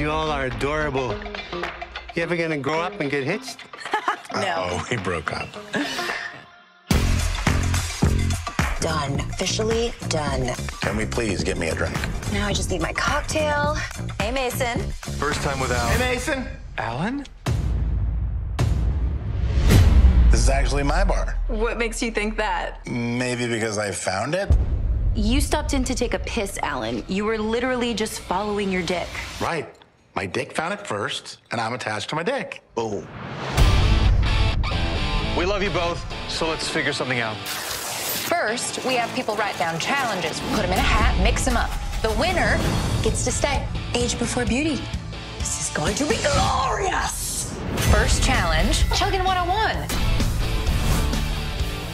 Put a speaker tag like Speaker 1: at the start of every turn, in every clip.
Speaker 1: You all are adorable. You ever gonna grow up and get hitched? No.
Speaker 2: Oh, we broke up.
Speaker 3: Done. Officially done.
Speaker 2: Can we please get me a drink?
Speaker 3: Now I just need my cocktail. Hey, Mason.
Speaker 4: First time without.
Speaker 2: Hey, Mason.
Speaker 4: Allen?
Speaker 2: This is actually my bar.
Speaker 5: What makes you think that?
Speaker 2: Maybe because I found it?
Speaker 5: You stopped in to take a piss, Allen. You were literally just following your dick.
Speaker 2: Right. My dick found it first, and I'm attached to my dick. Boom.
Speaker 4: We love you both, so let's figure something out.
Speaker 6: First, we have people write down challenges, put them in a hat, mix them up. The winner gets to stay.
Speaker 3: Age before beauty. This is going to be glorious.
Speaker 6: First challenge, chugging 101.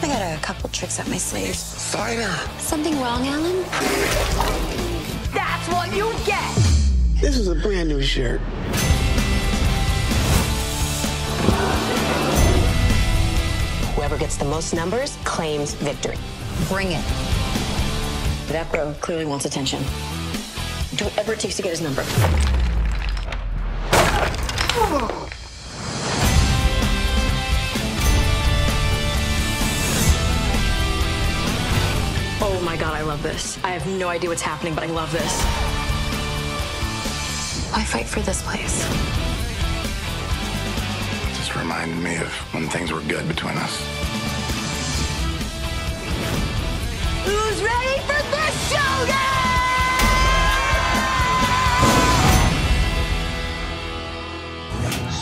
Speaker 3: I got a couple tricks up my sleeve.
Speaker 2: Cider.
Speaker 3: Something wrong, Allen?
Speaker 6: That's what you get.
Speaker 1: This is a brand new shirt.
Speaker 3: Whoever gets the most numbers claims victory.
Speaker 6: Bring it.
Speaker 3: That bro clearly wants attention. Do whatever it takes to get his number.
Speaker 7: Oh my god, I love this. I have no idea what's happening, but I love this.
Speaker 3: I fight for this place.
Speaker 2: Just reminded me of when things were good between us.
Speaker 6: Who's ready for the showdown?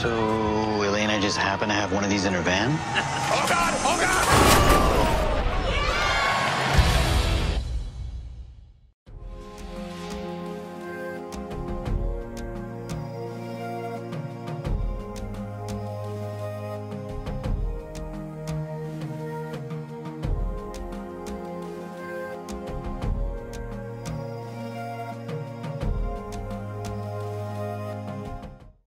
Speaker 8: So Elena just happened to have one of these in her van?
Speaker 2: Oh,